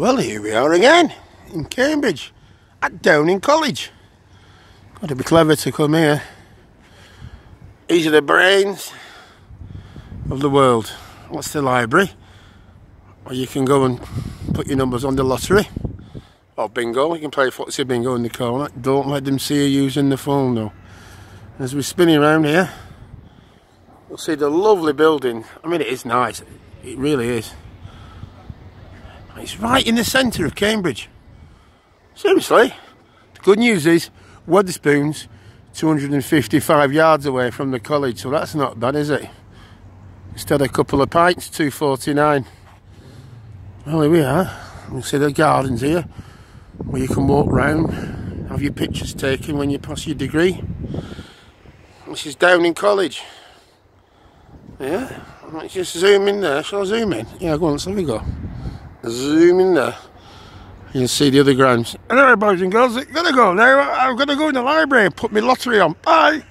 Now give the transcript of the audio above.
Well, here we are again in Cambridge at Downing College. Got to be clever to come here. These are the brains of the world. What's the library? Or you can go and put your numbers on the lottery. Or bingo. You can play footsie bingo in the corner. Don't let them see you using the phone though. As we're spinning around here, you'll see the lovely building. I mean, it is nice. It really is. It's right in the centre of Cambridge. Seriously. The good news is Wetherspoon's 255 yards away from the college, so that's not bad, is it? Instead a couple of pints, 249. Well, here we are. You see the gardens here, where you can walk round, have your pictures taken when you pass your degree. This is Downing College. Yeah, let's just zoom in there. Shall I zoom in? Yeah, go on, let's have a go zoom in there. You can see the other grounds. Anyway, boys and girls, I'm gonna go now. I'm gonna go in the library and put my lottery on. Bye.